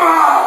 啊